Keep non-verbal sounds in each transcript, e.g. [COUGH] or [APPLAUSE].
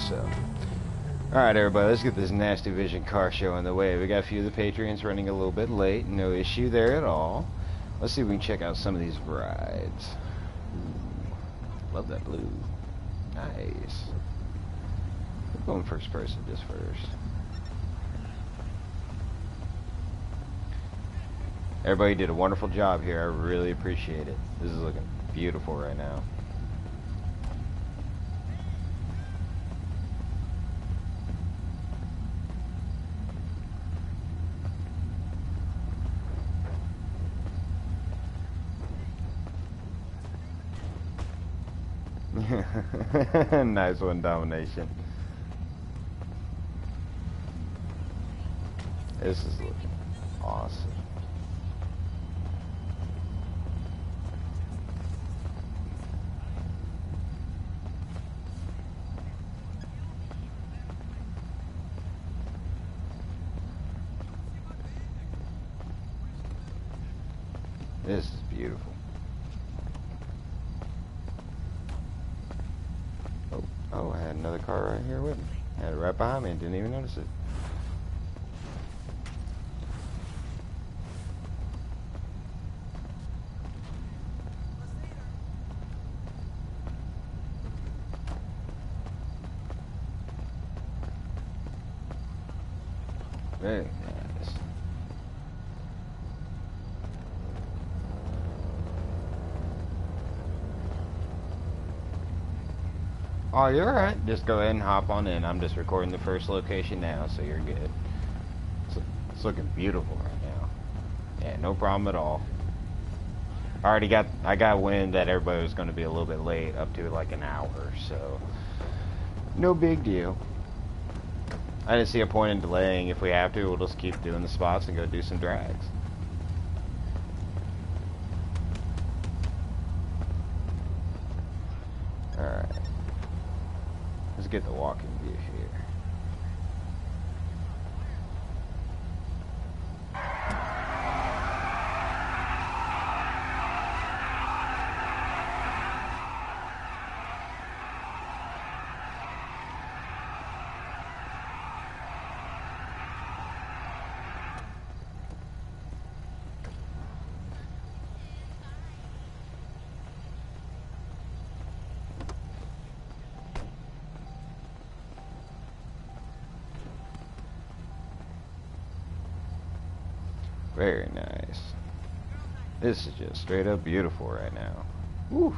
Awesome. Alright everybody, let's get this NastyVision car show on the way. We got a few of the Patreons running a little bit late. No issue there at all. Let's see if we can check out some of these rides. Ooh, love that blue. Nice. We're going first person just first. Everybody did a wonderful job here. I really appreciate it. This is looking beautiful right now. [LAUGHS] nice one, Domination. This is looking awesome. This is beautiful. Oh, oh, I had another car right here with me. Had it right behind me and didn't even notice it. Very nice. Oh, you're alright. Just go ahead and hop on in. I'm just recording the first location now, so you're good. It's, it's looking beautiful right now. Yeah, no problem at all. I already got, I got wind that everybody was going to be a little bit late, up to like an hour, so no big deal. I didn't see a point in delaying. If we have to, we'll just keep doing the spots and go do some drags. Alright. Let's get the walking view here. Very nice. This is just straight up beautiful right now. Woo.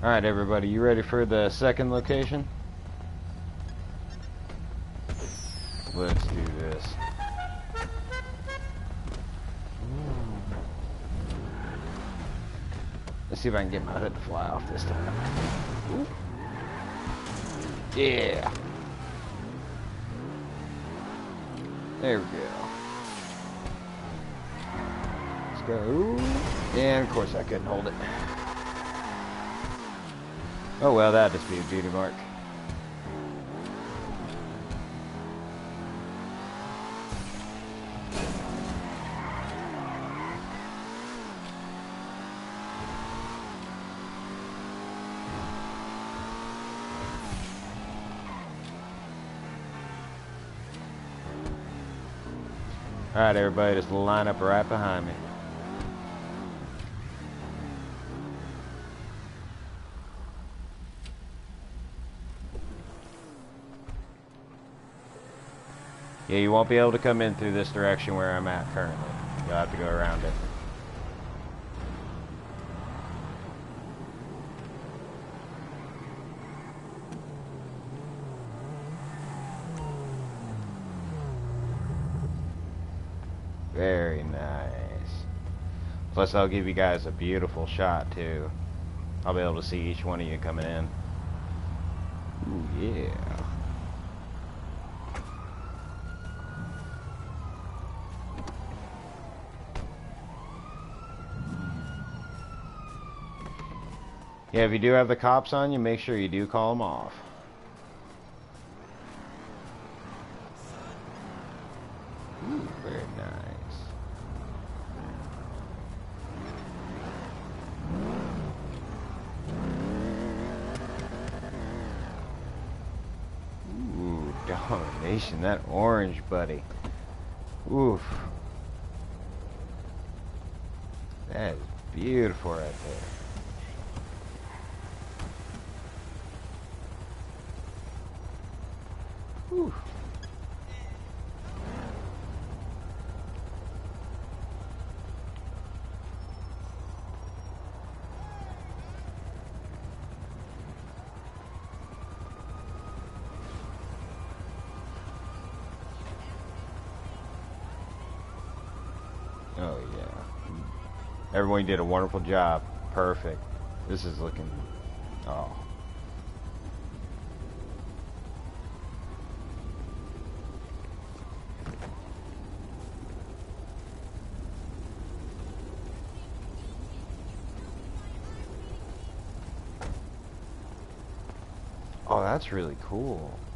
Alright everybody, you ready for the second location? Let's do this. Let's see if I can get my hood to fly off this time. Yeah. There we go. Let's go. And of course I couldn't hold it. Oh well, that'd just be a beauty mark. Alright everybody, just line up right behind me. Yeah, you won't be able to come in through this direction where I'm at currently. You'll have to go around it. Very nice. Plus, I'll give you guys a beautiful shot, too. I'll be able to see each one of you coming in. Ooh, yeah. Yeah, if you do have the cops on you, make sure you do call them off. Ooh, very nice. Location. That orange, buddy. Oof. That is beautiful right there. Everyone did a wonderful job. Perfect. This is looking oh Oh, that's really cool.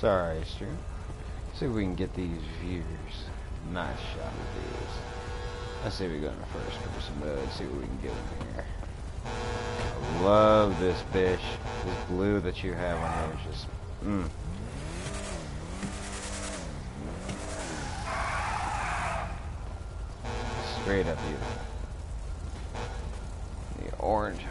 Sorry, Stu. See if we can get these views. Nice shot of these. Let's see if we go in the first person mode. See what we can get in here. I love this fish. This blue that you have on here is just, mmm. Straight up you. The orange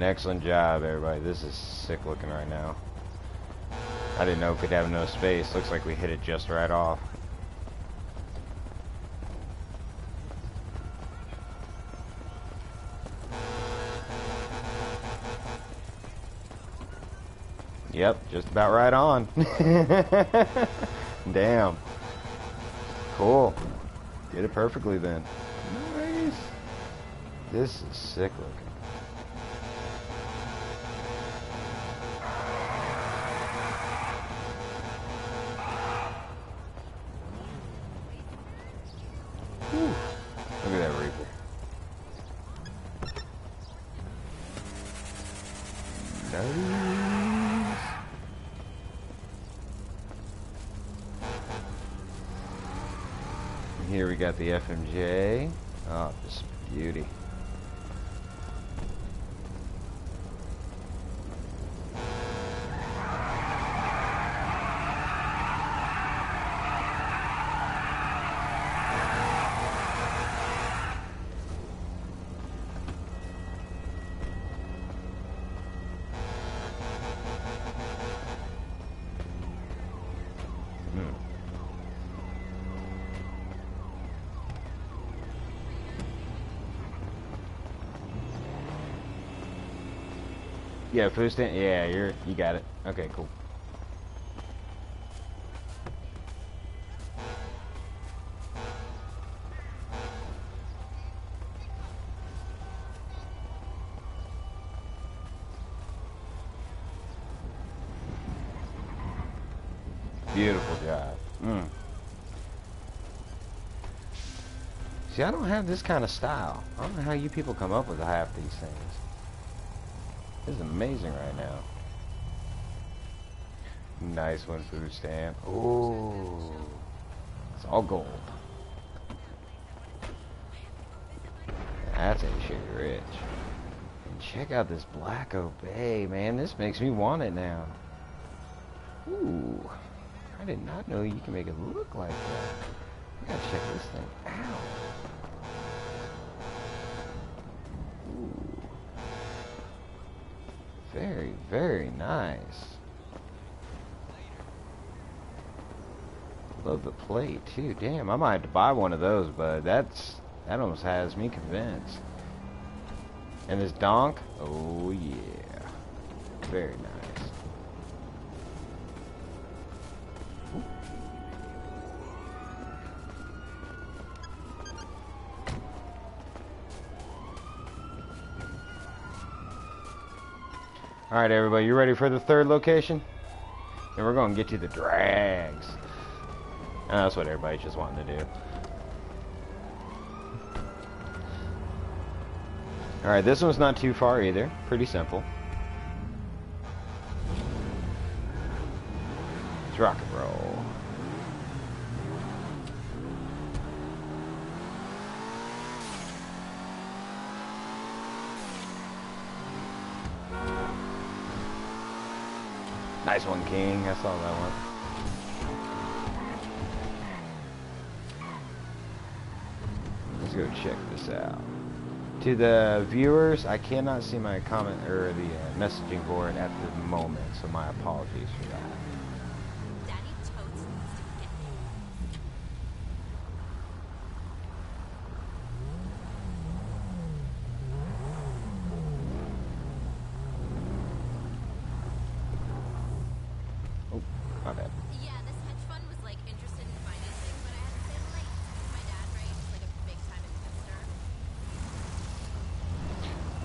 an excellent job, everybody. This is sick looking right now. I didn't know if we'd have enough space. Looks like we hit it just right off. Yep, just about right on. [LAUGHS] Damn. Cool. Did it perfectly then. Nice. This is sick looking. Got the FMJ. Yeah, food. Yeah, you're you got it. Okay, cool. Beautiful job. Mm. See, I don't have this kind of style. I don't know how you people come up with half these things. This is amazing right now. Nice one, food stamp. Ooh. It's all gold. That's a shit rich. And check out this Black Obey, man. This makes me want it now. Ooh. I did not know you can make it look like that. I gotta check this thing out. Very, very nice. Love the plate too. Damn, I might have to buy one of those, but that's that almost has me convinced. And this donk, oh yeah. Very nice. Alright everybody, you ready for the third location? And we're going to get to the drags. And that's what everybody's just wanting to do. Alright, this one's not too far either. Pretty simple. Let's rock and roll. Nice one, King. I saw that one. Let's go check this out. To the viewers, I cannot see my comment or the uh, messaging board at the moment, so my apologies for that.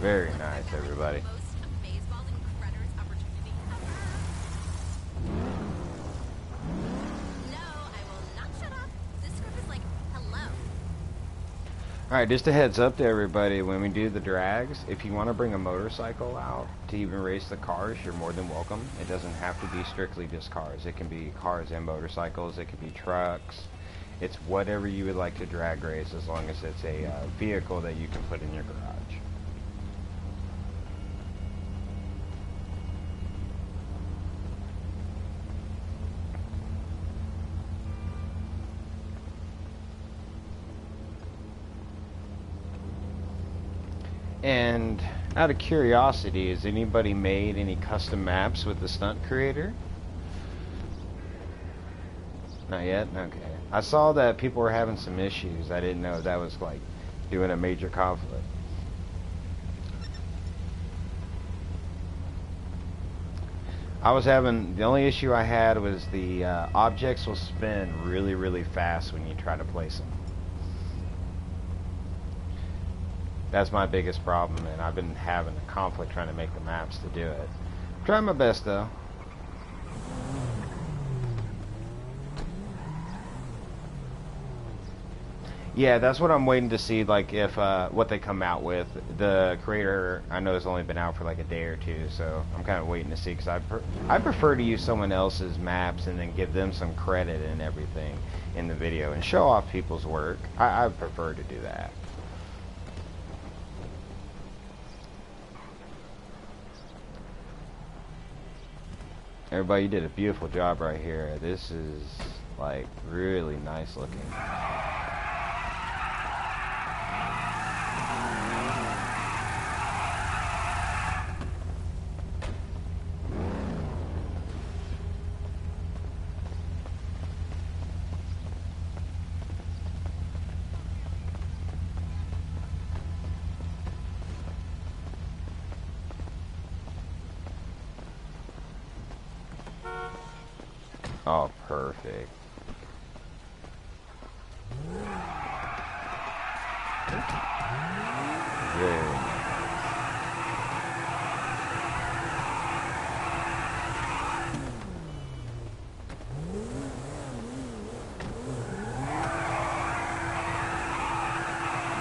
Very nice, everybody. Alright, just a heads up to everybody, when we do the drags, if you want to bring a motorcycle out to even race the cars, you're more than welcome. It doesn't have to be strictly just cars. It can be cars and motorcycles, it can be trucks. It's whatever you would like to drag race as long as it's a uh, vehicle that you can put in your garage. And out of curiosity, has anybody made any custom maps with the stunt creator? Not yet? Okay. I saw that people were having some issues. I didn't know that was like doing a major conflict. I was having, the only issue I had was the uh, objects will spin really, really fast when you try to place them. That's my biggest problem, and I've been having a conflict trying to make the maps to do it. I'm trying my best, though. Yeah, that's what I'm waiting to see, like, if, uh, what they come out with. The creator, I know, has only been out for, like, a day or two, so I'm kind of waiting to see, because I, per I prefer to use someone else's maps and then give them some credit and everything in the video and show off people's work. I, I prefer to do that. Everybody, you did a beautiful job right here. This is, like, really nice looking. Oh, Very.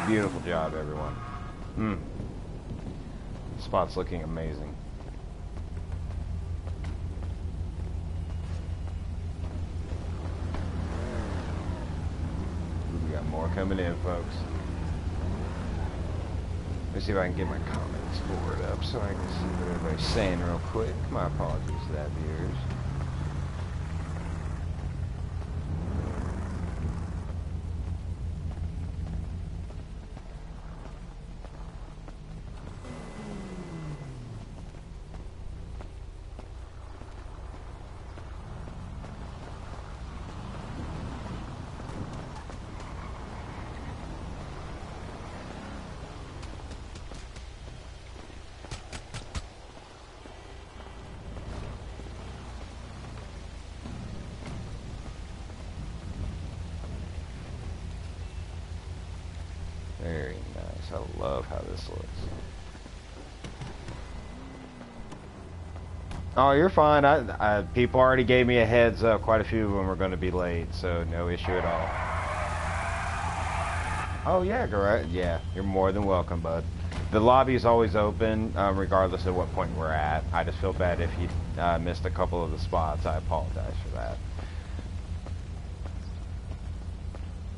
Beautiful job, everyone. Hmm. Spot's looking amazing. coming in, folks. Let me see if I can get my comments board up so I can see what everybody's saying real quick. My apologies to that, viewers. I love how this looks. Oh, you're fine. I, I, people already gave me a heads up. Quite a few of them are going to be late, so no issue at all. Oh yeah, correct. Yeah, you're more than welcome, bud. The lobby is always open, um, regardless of what point we're at. I just feel bad if you uh, missed a couple of the spots. I apologize for that.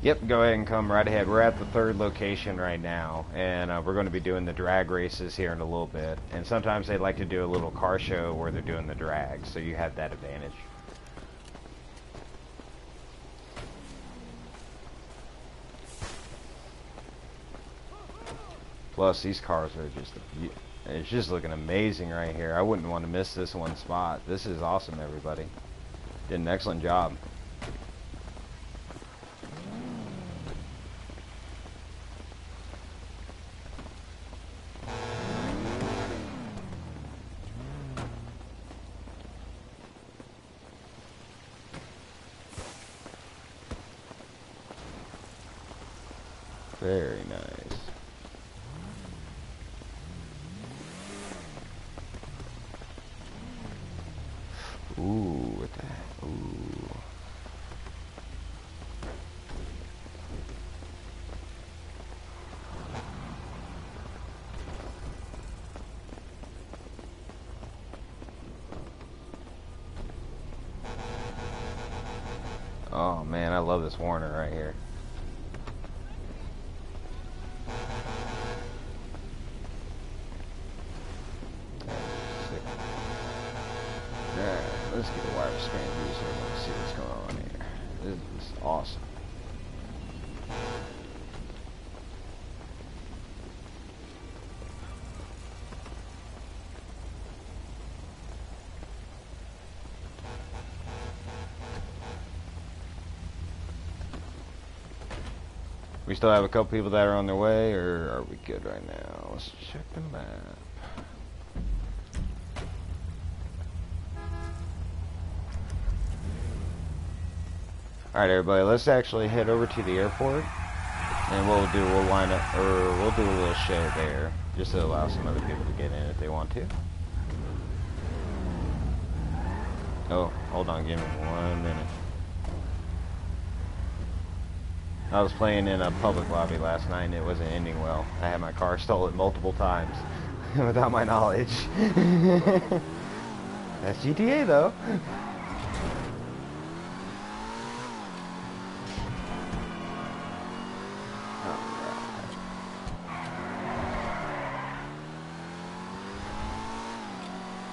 Yep, go ahead and come right ahead. We're at the third location right now, and uh, we're going to be doing the drag races here in a little bit. And sometimes they like to do a little car show where they're doing the drag, so you have that advantage. Plus, these cars are just, it's just looking amazing right here. I wouldn't want to miss this one spot. This is awesome, everybody. Did an excellent job. Very nice. Ooh, what the ooh. Oh man, I love this Warner right here. We still have a couple people that are on their way, or are we good right now? Let's check the map. Alright everybody, let's actually head over to the airport. And what we'll do, we'll line up, or we'll do a little show there. Just to allow some other people to get in if they want to. Oh, hold on, give me one minute. I was playing in a public lobby last night and it wasn't ending well. I had my car [LAUGHS] stolen multiple times [LAUGHS] without my knowledge. [LAUGHS] That's GTA though.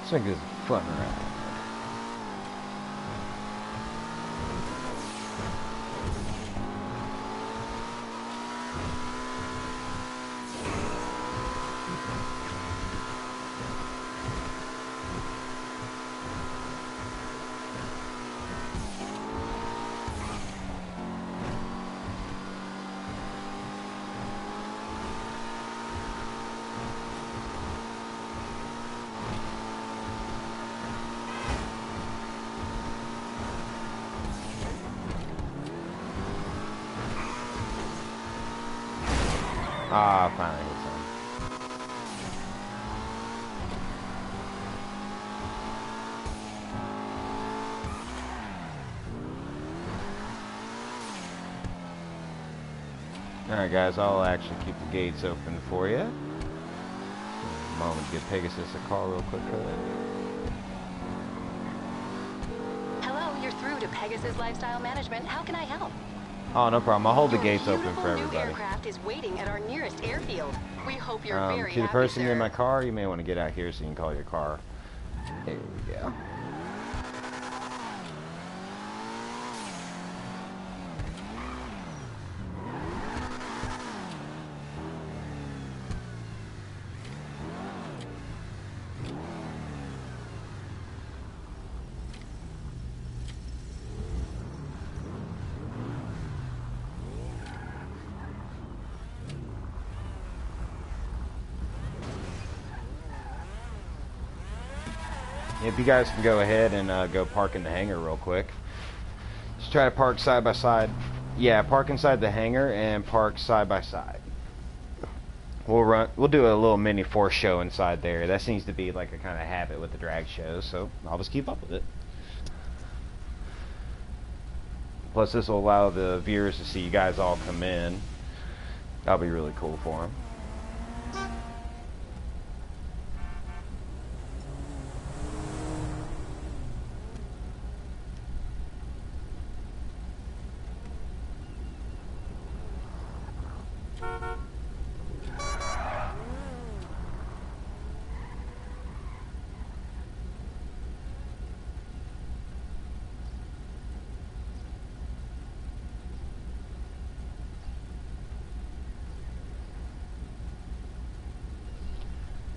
This thing is fun around. Ah, finally hit Alright guys, I'll actually keep the gates open for you. Moment to give Pegasus a call real quick. for that. Hello, you're through to Pegasus Lifestyle Management. How can I help? Oh, no problem. I'll hold Your the gates open for new everybody. aircraft is waiting at our nearest airfield. We hope you're Um, very to the person in my car, you may want to get out here so you can call your car. There we go. If you guys can go ahead and uh, go park in the hangar real quick. Just try to park side by side. Yeah, park inside the hangar and park side by side. we'll run. We'll do a little mini force show inside there. That seems to be like a kind of habit with the drag shows, so I'll just keep up with it. Plus, this will allow the viewers to see you guys all come in. That'll be really cool for them.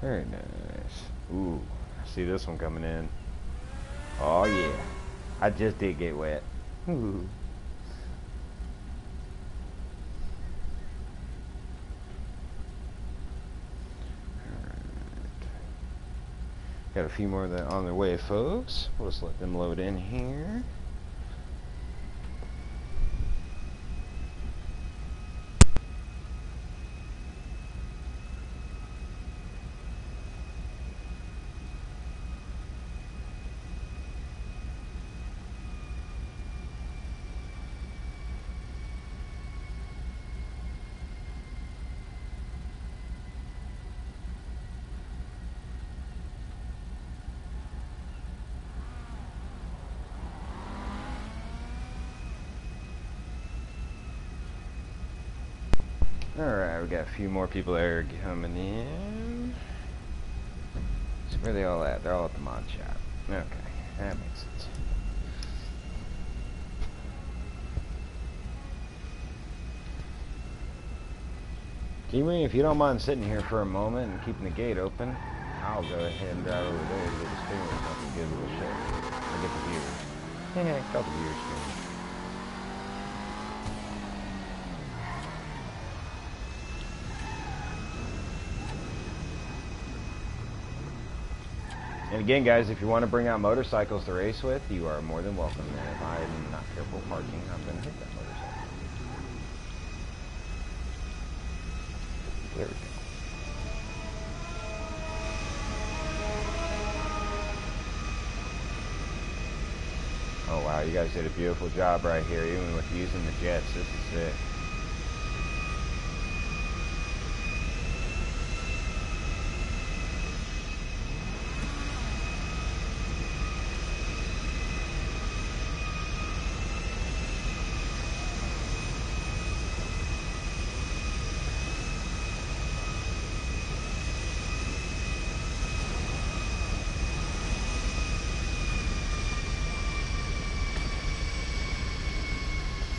Very nice. Ooh, I see this one coming in. Oh yeah. I just did get wet. Ooh. Got a few more that on their way, folks. We'll just let them load in here. Alright, we got a few more people are coming in. So where are they all at? They're all at the mod shop. Okay, that makes sense. Kiwi, if you don't mind sitting here for a moment and keeping the gate open, I'll go ahead and drive over there to get the streamers up and give it a show. Or get the viewers. Yeah, call the viewers streamers. And again, guys, if you want to bring out motorcycles to race with, you are more than welcome. And if I'm not careful parking, I'm going to hit that motorcycle. There we go. Oh wow, you guys did a beautiful job right here, even with using the jets. This is sick.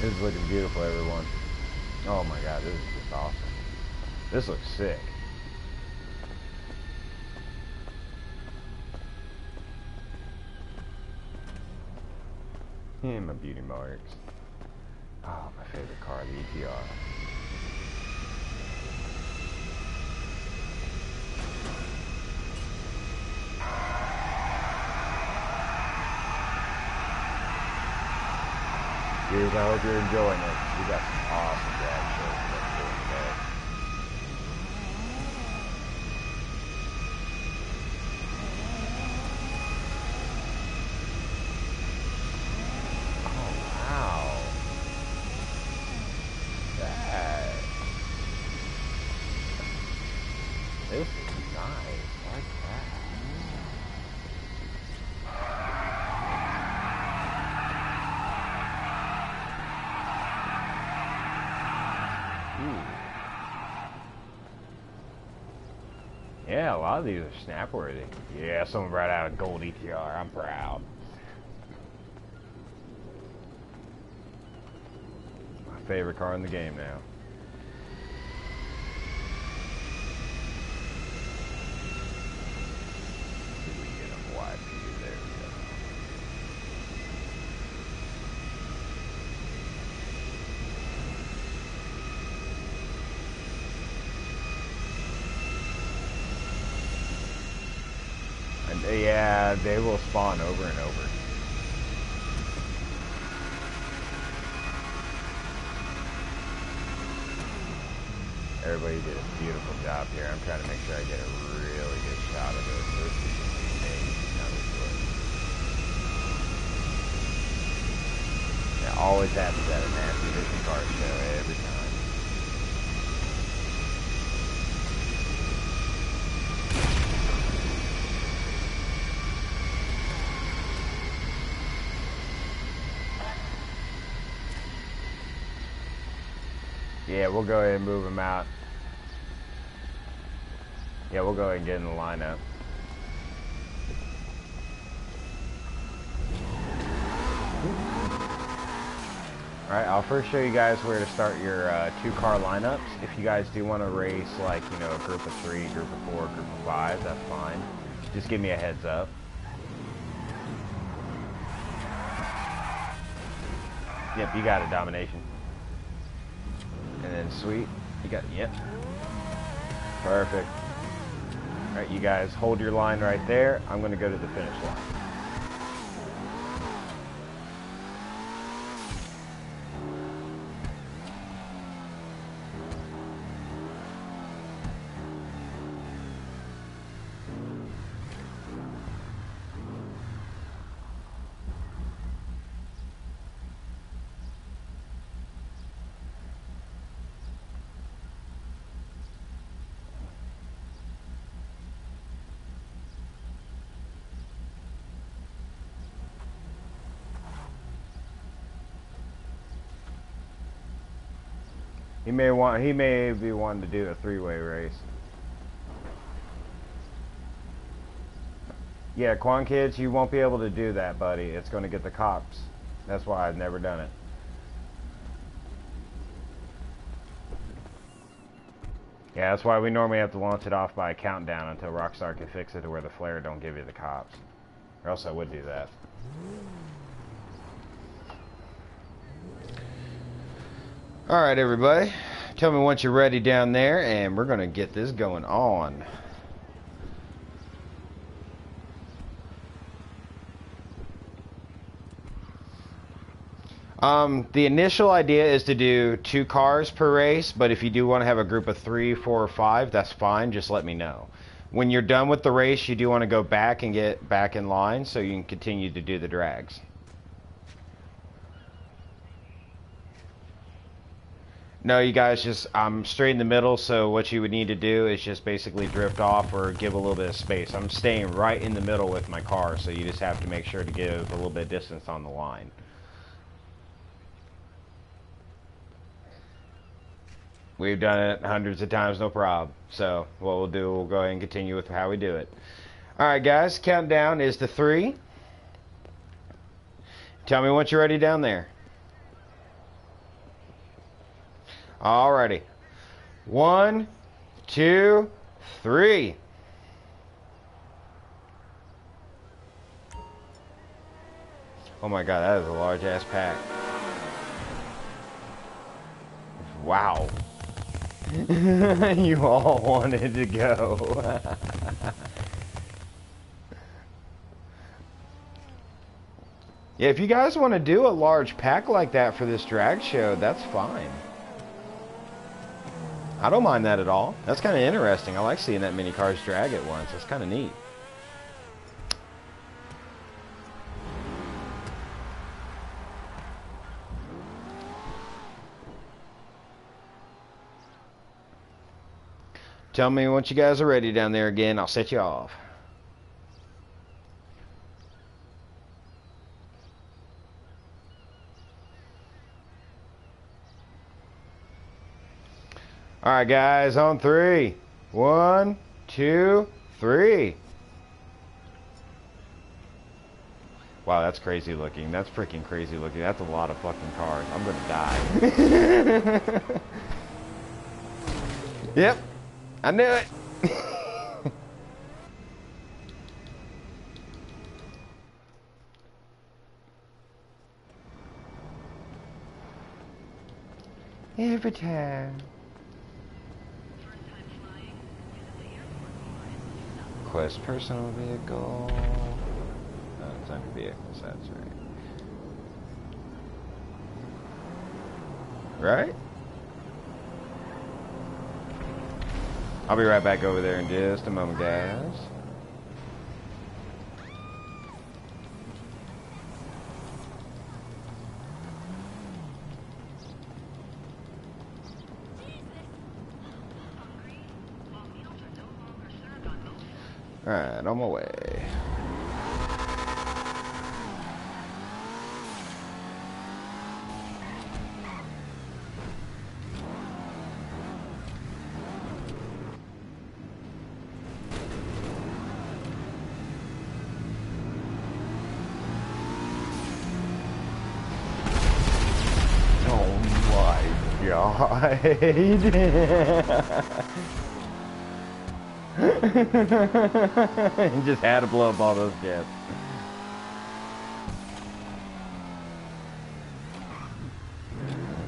This is looking beautiful, everyone. Oh my god, this is just awesome. This looks sick. Yeah, my beauty marks. Oh, my favorite car, the ETR. Viewers, I hope you're enjoying it. We got some awesome drag shows that we're doing today. Oh, wow. That. This is nice. I like that. Ooh. Yeah, a lot of these are snap worthy. Yeah, someone brought out a gold ETR. I'm proud. My favorite car in the game now. See if we can get on the wide view. There we go. And uh, yeah, they will spawn over and over. Everybody did a beautiful job here. I'm trying to make sure I get a really good shot of this. This is amazing how this. It always happens at a nasty car show every time. Yeah, we'll go ahead and move him out. Yeah, we'll go ahead and get in the lineup. Alright, I'll first show you guys where to start your uh, two-car lineups. If you guys do want to race, like, you know, a group of three, group of four, group of five, that's fine. Just give me a heads up. Yep, you got it, Domination. Sweet, you got, yep. Perfect. Alright, you guys hold your line right there. I'm going to go to the finish line. He may want he may be wanting to do a three-way race. Yeah, Quan Kids, you won't be able to do that, buddy. It's going to get the cops. That's why I've never done it. Yeah, that's why we normally have to launch it off by a countdown until Rockstar can fix it to where the flare don't give you the cops. Or else I would do that. All right, everybody. Tell me once you're ready down there, and we're going to get this going on. Um, the initial idea is to do two cars per race, but if you do want to have a group of three, four, or five, that's fine. Just let me know. When you're done with the race, you do want to go back and get back in line so you can continue to do the drags. No, you guys just, I'm straight in the middle, so what you would need to do is just basically drift off or give a little bit of space. I'm staying right in the middle with my car, so you just have to make sure to give a little bit of distance on the line. We've done it hundreds of times, no problem. So what we'll do, we'll go ahead and continue with how we do it. All right, guys, countdown is to three. Tell me once you're ready down there. Alrighty. One, two, three. Oh my god, that is a large ass pack. Wow. [LAUGHS] you all wanted to go. [LAUGHS] yeah, if you guys want to do a large pack like that for this drag show, that's fine. I don't mind that at all. That's kind of interesting. I like seeing that many cars drag at once. That's kind of neat. Tell me once you guys are ready down there again. I'll set you off. All right, guys, on three. One, two, three. Wow, that's crazy looking. That's freaking crazy looking. That's a lot of fucking cars. I'm gonna die. [LAUGHS] yep, I knew it. [LAUGHS] Every time. Quest personal vehicle. No, it's under vehicles, that's right. Right? I'll be right back over there in just a moment, guys. Alright, on my way. Oh [LAUGHS] [LAUGHS] he just had to blow up all those jets.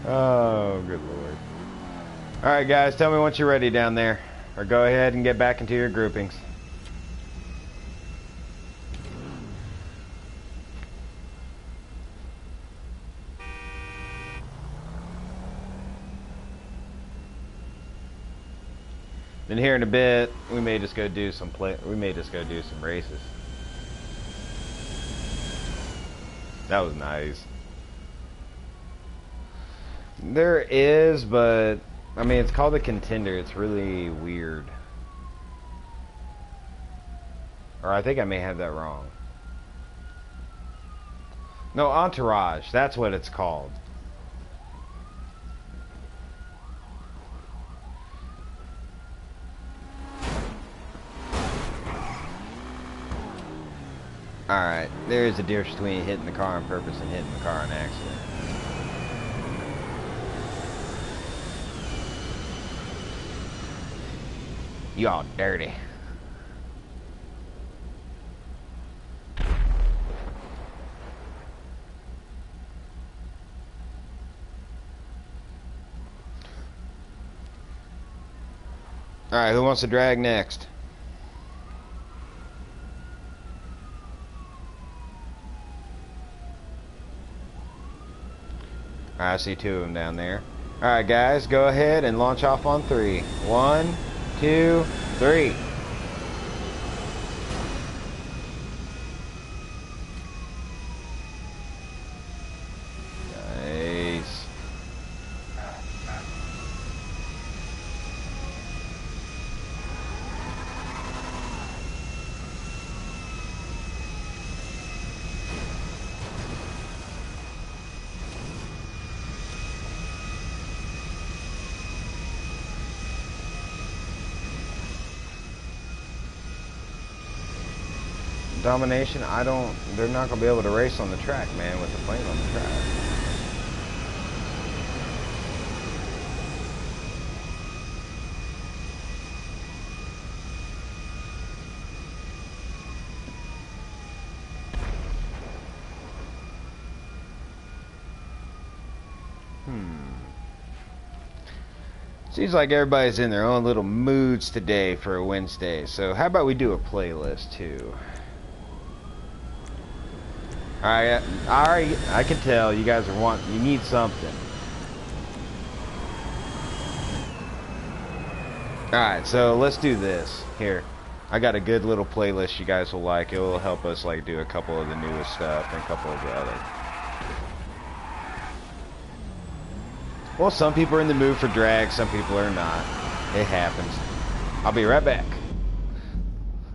Oh, good lord. Alright guys, tell me once you're ready down there. Or go ahead and get back into your groupings. Been here in a bit, we may just go do some play. We may just go do some races. That was nice. There is, but I mean, it's called a contender. It's really weird. Or I think I may have that wrong. No, Entourage. That's what it's called. Alright, there is a difference between hitting the car on purpose and hitting the car on accident. You all dirty. Alright, who wants to drag next? I see two of them down there. Alright guys, go ahead and launch off on three. One, two, three. Domination, I don't, they're not going to be able to race on the track, man, with the plane on the track. Hmm. Seems like everybody's in their own little moods today for a Wednesday. So how about we do a playlist too? Alright, alright, I can tell you guys are want you need something. Alright, so let's do this. Here. I got a good little playlist you guys will like. It will help us like do a couple of the newest stuff and a couple of the other. Well, some people are in the mood for drag, some people are not. It happens. I'll be right back.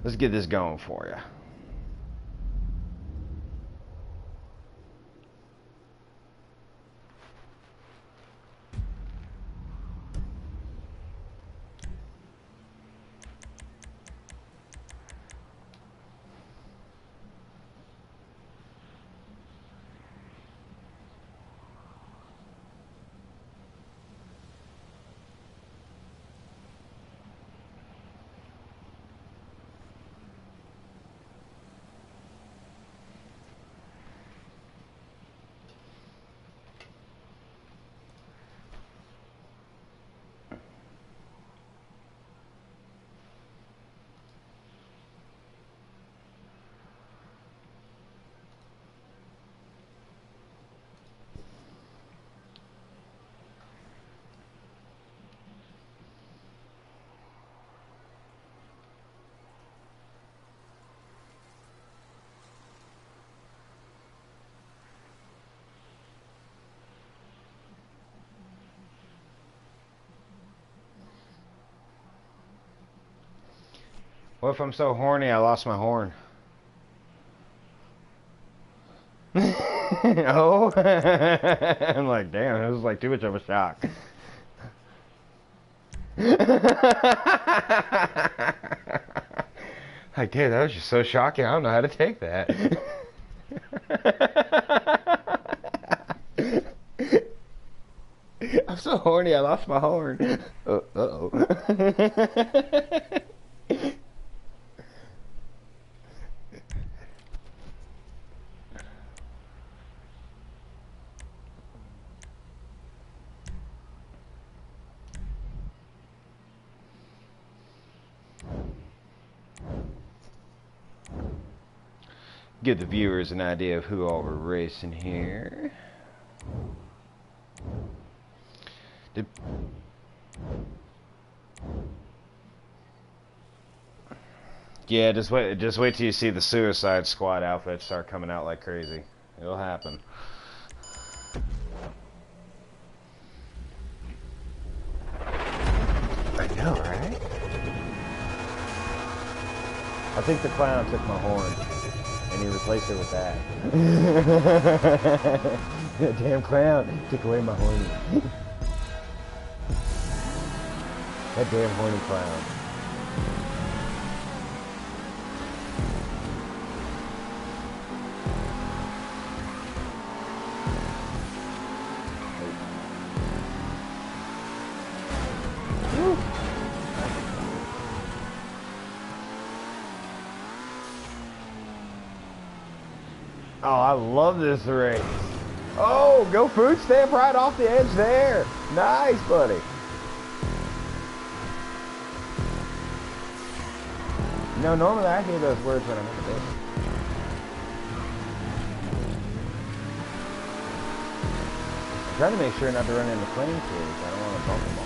Let's get this going for you. What if I'm so horny I lost my horn? [LAUGHS] oh, [LAUGHS] I'm like, damn, this is like too much of a shock. [LAUGHS] like, dude, that was just so shocking. I don't know how to take that. I'm so horny, I lost my horn. Uh oh. Give the viewers an idea of who all we're racing here. Did... Yeah, just wait. Just wait till you see the Suicide Squad outfits start coming out like crazy. It'll happen. I know, right? I think the clown took my horn, and he replaced it with that. [LAUGHS] Damn clown took away my horny. [LAUGHS] that damn horny clown. love this race. Oh, go food stamp right off the edge there. Nice, buddy. No, normally I hear those words when I'm in the business. I'm trying to make sure not to run into planes here. I don't want to bump them all.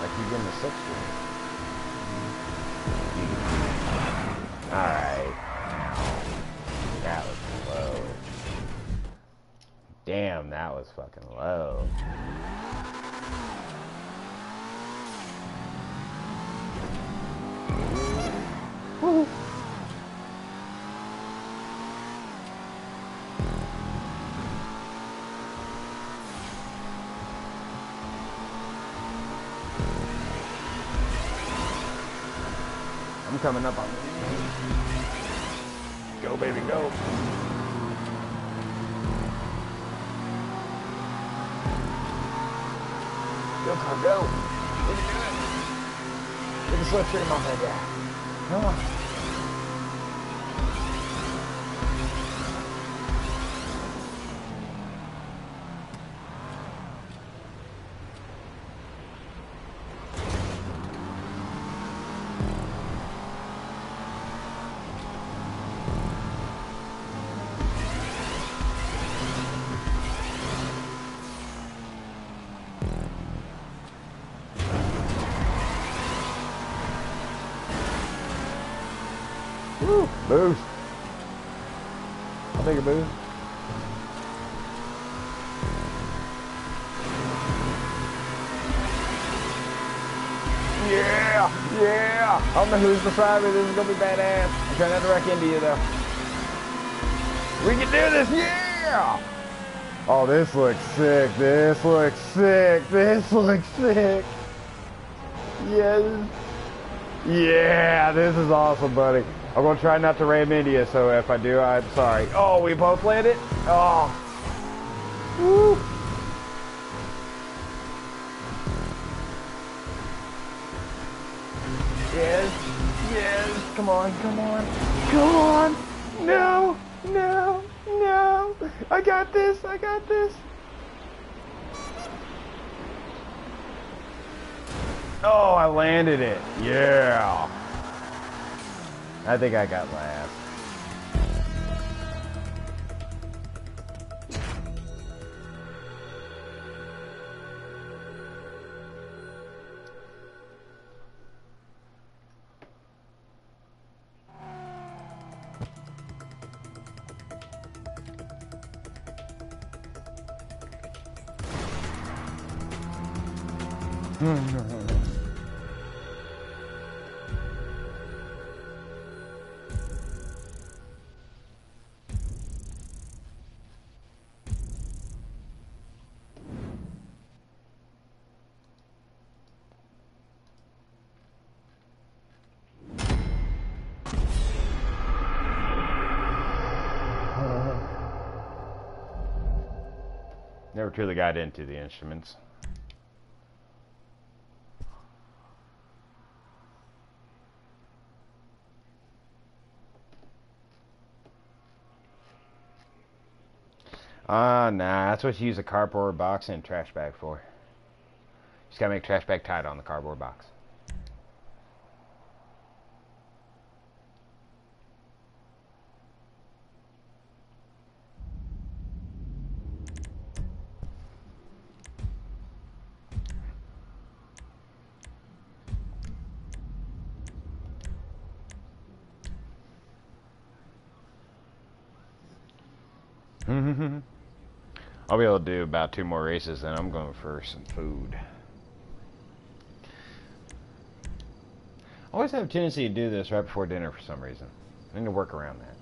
Like you did in the 60s. That was fucking low. I'm coming up on Go, baby, go. Car, go. What are you doing? Get the slipstream off that guy. Come on. Boost. I'll take a boost. Yeah, yeah. I don't know who's beside me. This is gonna be badass. I'm trying not to wreck into you though. We can do this, yeah! Oh, this looks sick. This looks sick. This looks sick. Yes. Yeah, this is awesome, buddy. I'm gonna try not to ram into you, so if I do, I'm sorry. Oh, we both landed? Oh. Woo. Yes, yes, come on, come on, come on. No, no, no. I got this, I got this. Oh, I landed it. Yeah. I think I got last. Never truly got into the instruments. Ah, uh, nah, that's what you use a cardboard box and trash bag for. You just gotta make trash bag tight on the cardboard box. I'll be able to do about two more races, then I'm going for some food. I always have a tendency to do this right before dinner for some reason. I need to work around that.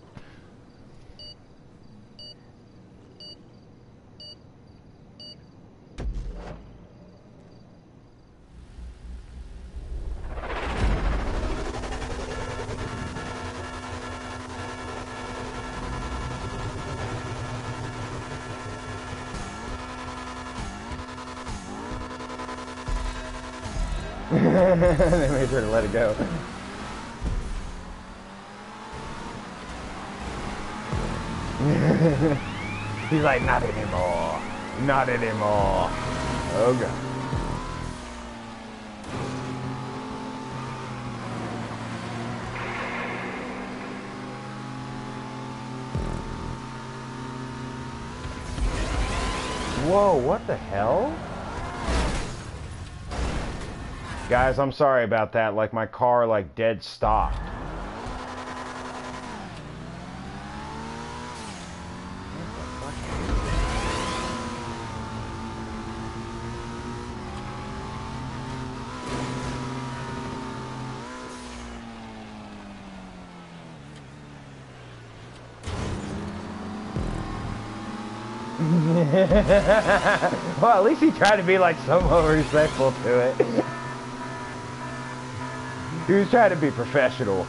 [LAUGHS] they made sure to let it go. [LAUGHS] He's like, not anymore. Not anymore. Oh god. Whoa, what the hell? Guys, I'm sorry about that. Like, my car, like, dead stopped. [LAUGHS] well, at least he tried to be like [LAUGHS] somewhat respectful to it. [LAUGHS] He was trying to be professional.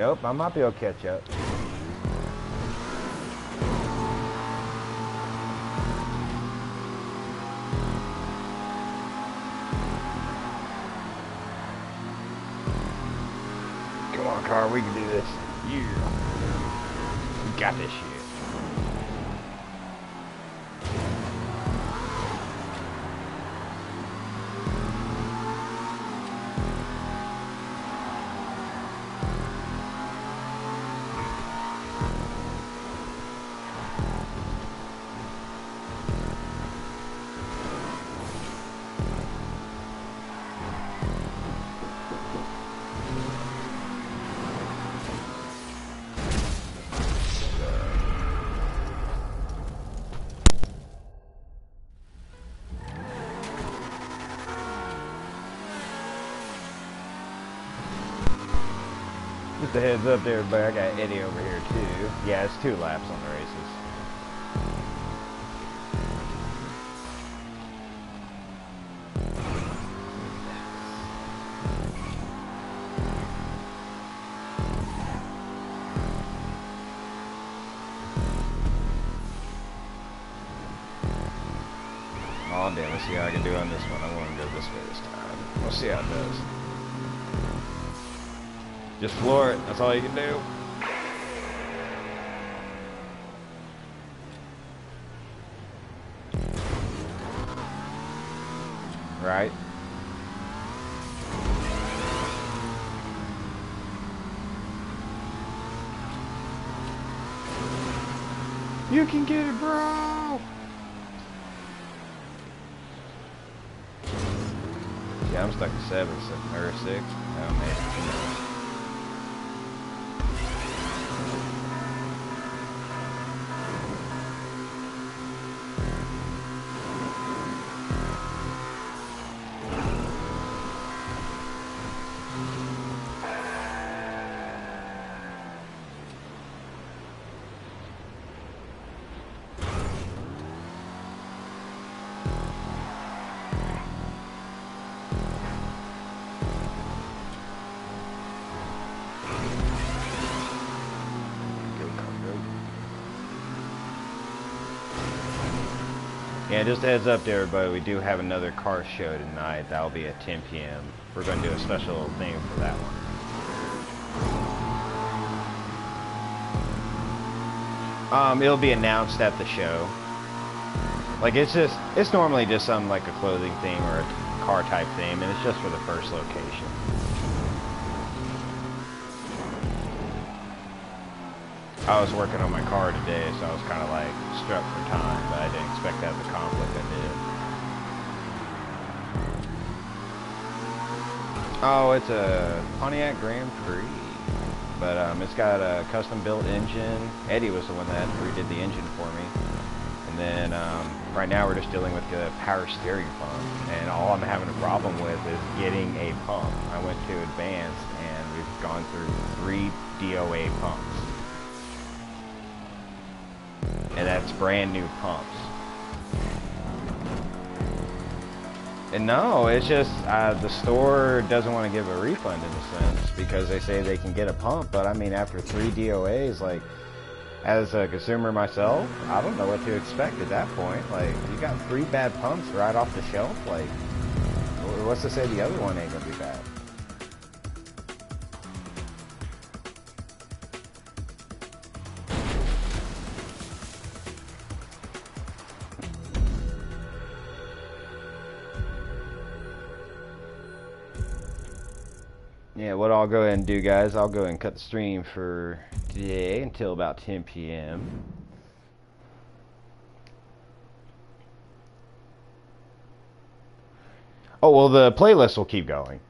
Nope, I might be able to catch up. Come on, car, we can do this. Yeah. We got this shit. A heads up there, everybody. I got Eddie over here too. Yeah, it's two laps on the races. Oh damn, let's see how I can do on this one. I'm gonna go this way this time. We'll see how it does. Just floor it. That's all you can do. Right. You can get it, bro! Yeah, I'm stuck at seven, or six. Oh, man. Just heads up to everybody, we do have another car show tonight. That'll be at 10 p.m. We're going to do a special thing for that one. Um, it'll be announced at the show. Like it's just, it's normally just some like a clothing theme or a car type theme, and it's just for the first location. I was working on my car today, so I was kind of like struck for time, but I didn't expect to have the conflict I did. Oh, it's a Pontiac Grand Prix. But um, it's got a custom built engine. Eddie was the one that redid the engine for me. And then um, right now we're just dealing with the power steering pump. And all I'm having a problem with is getting a pump. I went to advanced and we've gone through three DOA pumps. That's brand new pumps. And no, it's just uh, the store doesn't want to give a refund in a sense because they say they can get a pump. But I mean, after three DOAs, like as a consumer myself, I don't know what to expect at that point. Like you got three bad pumps right off the shelf. Like what's to say the other one ain't gonna be I'll go ahead and do, guys, I'll go ahead and cut the stream for today until about 10 p.m. Oh, well, the playlist will keep going.